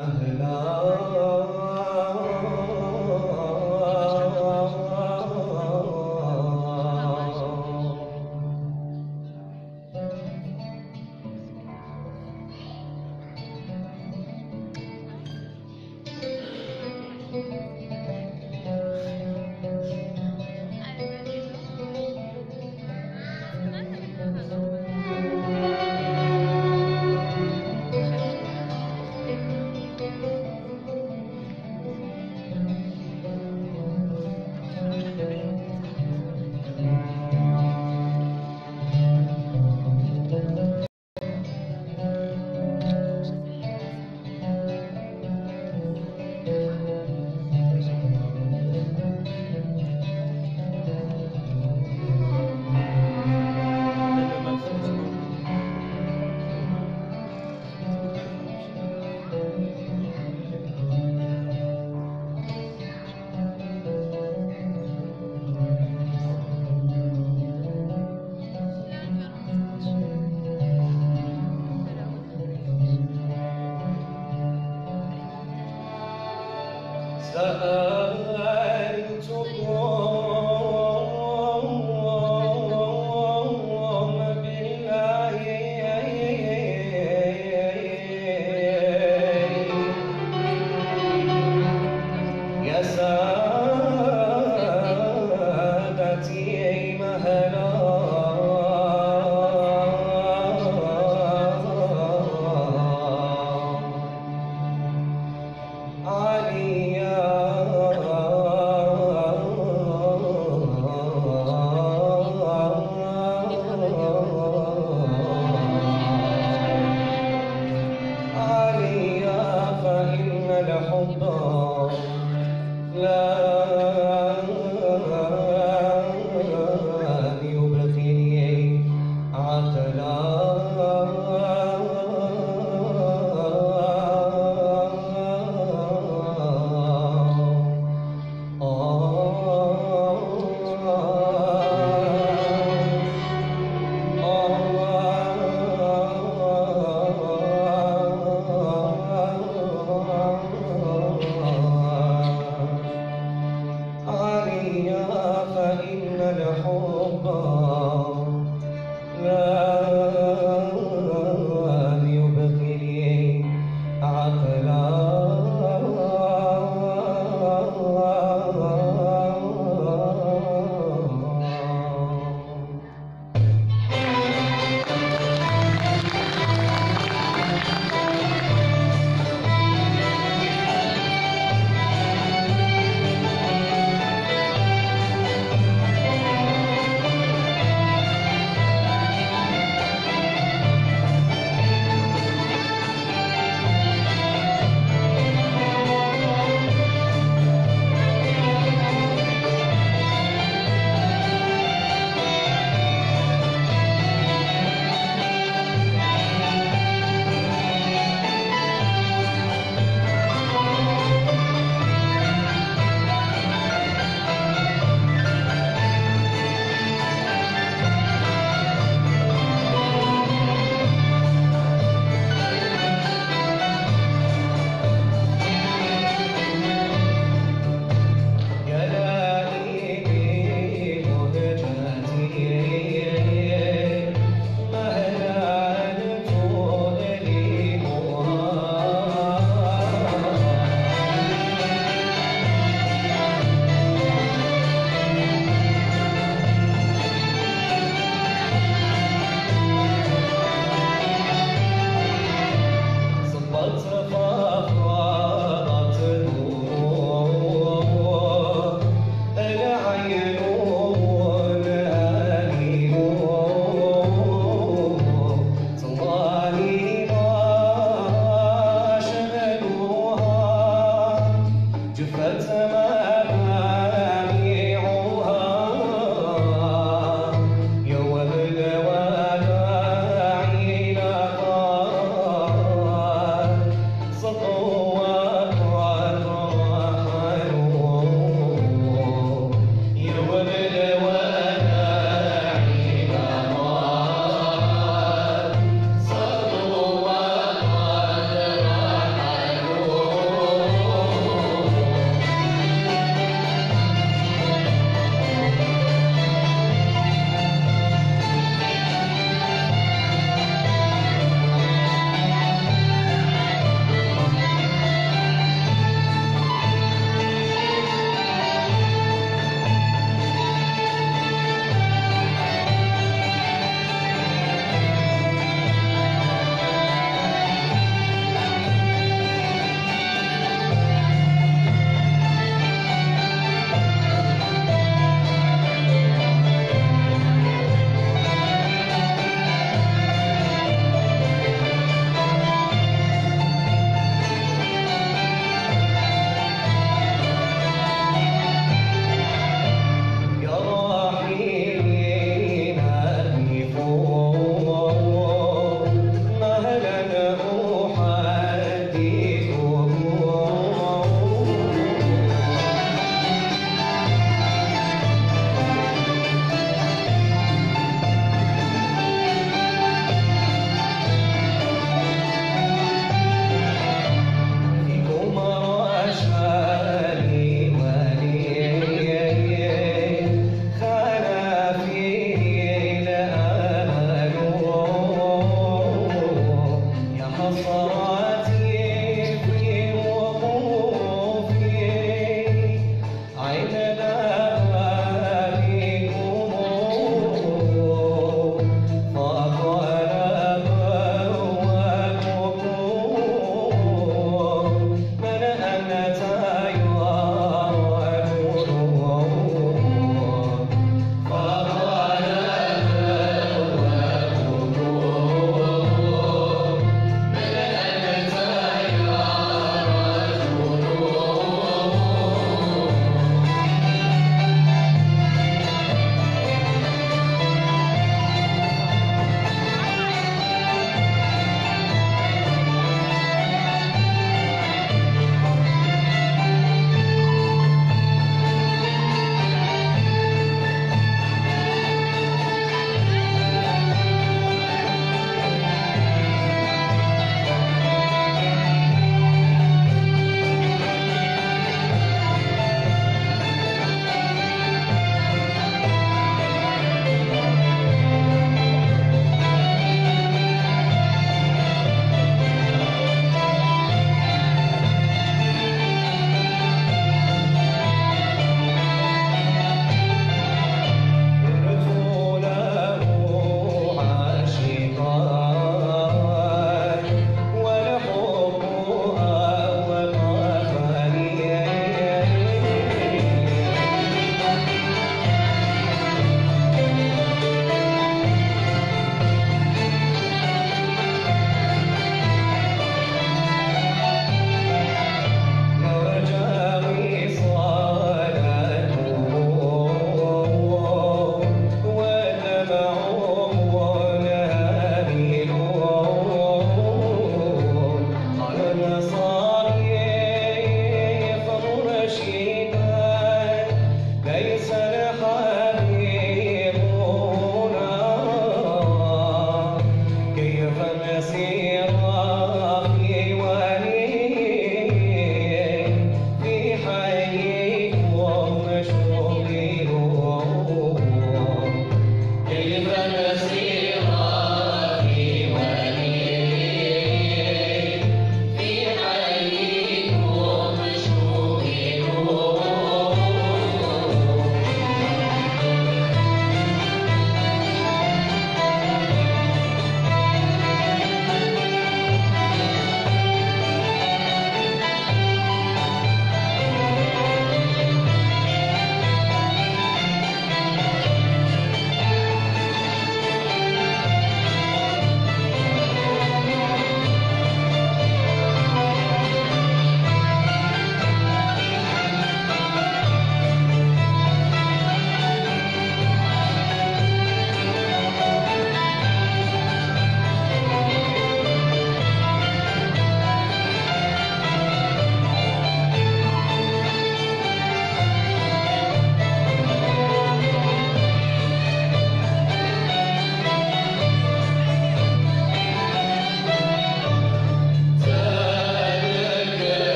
سألتكم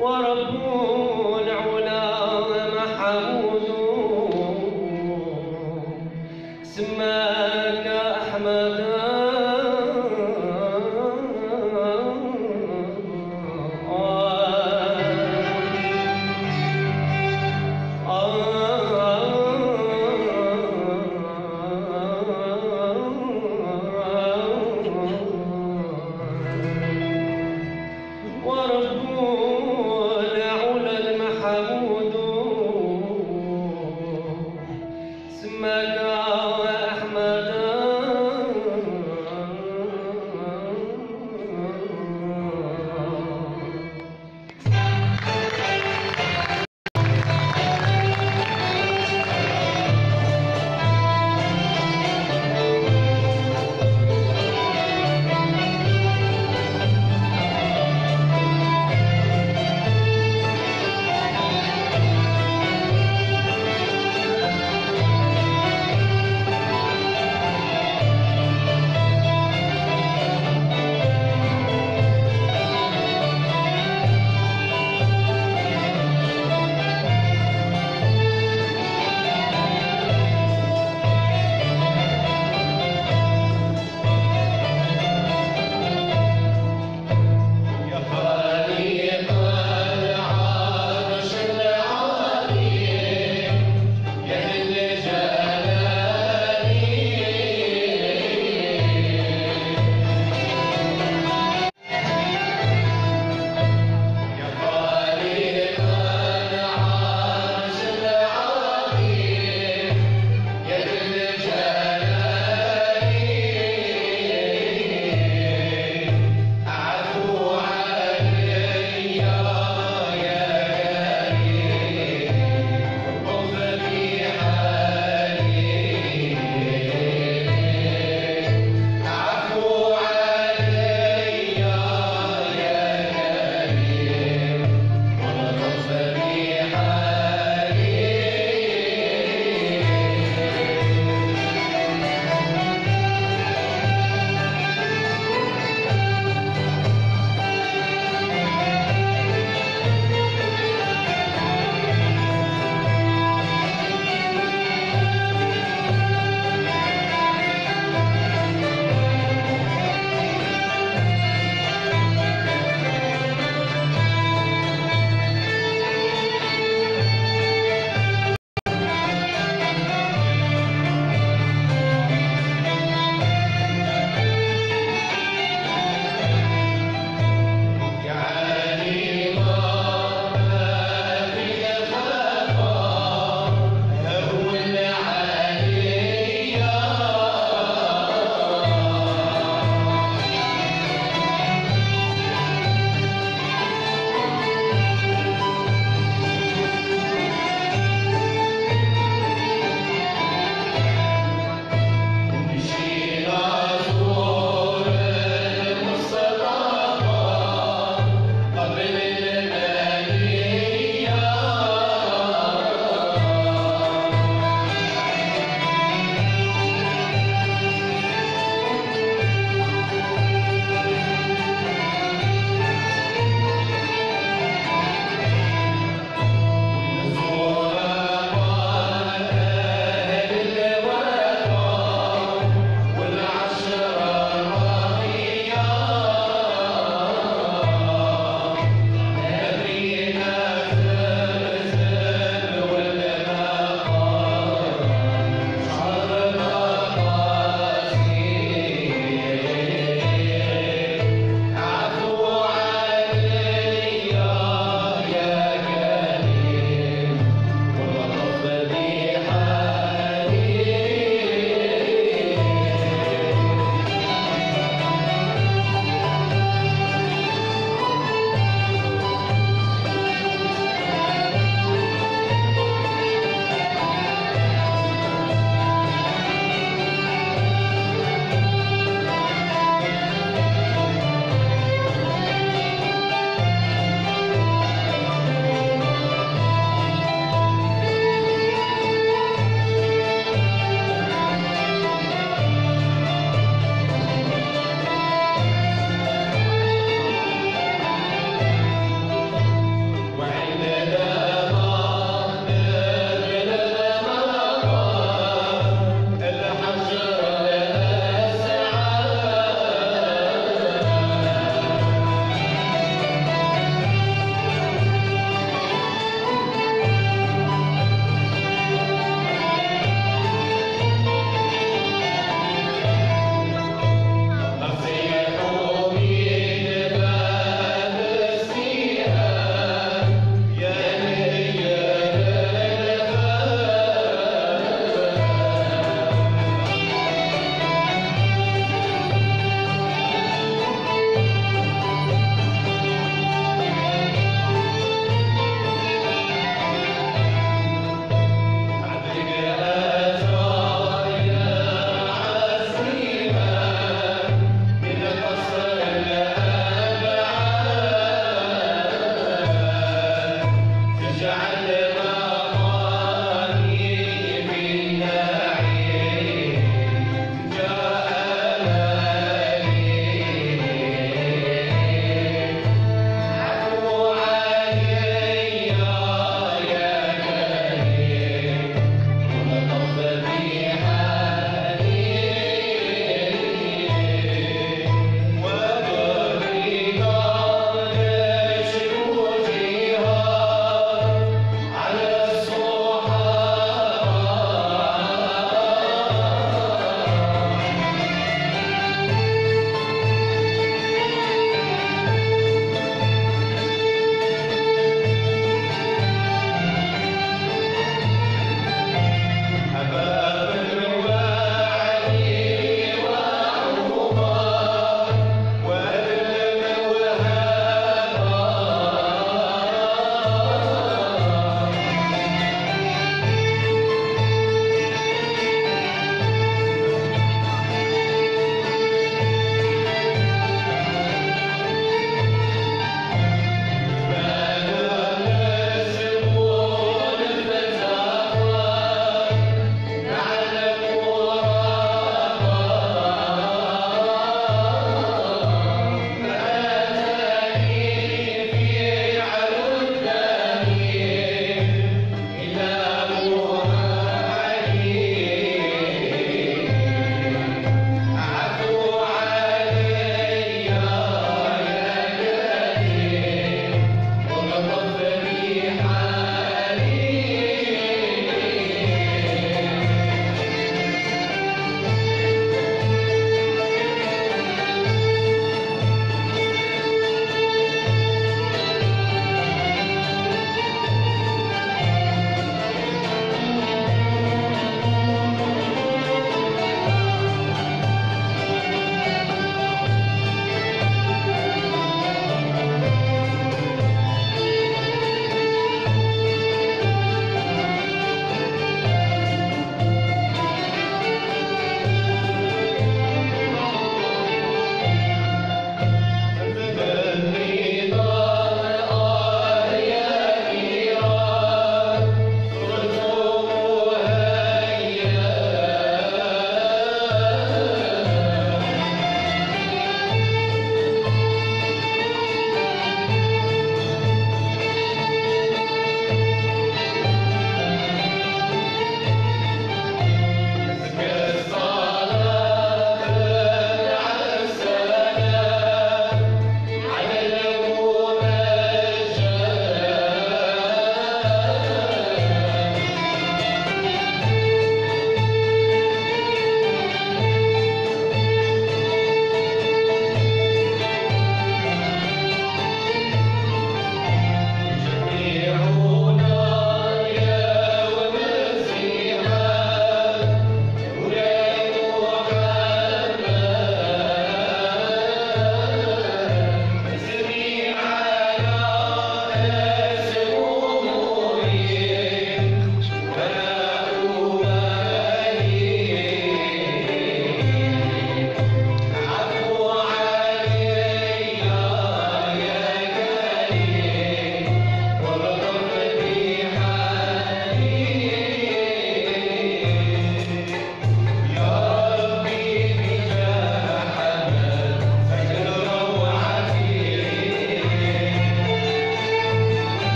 وربنا